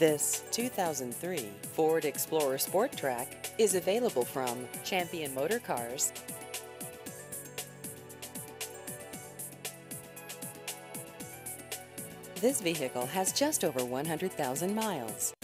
This 2003 Ford Explorer Sport Trac is available from Champion Motor Cars. This vehicle has just over 100,000 miles.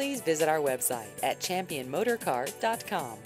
Please visit our website at championmotorcar.com.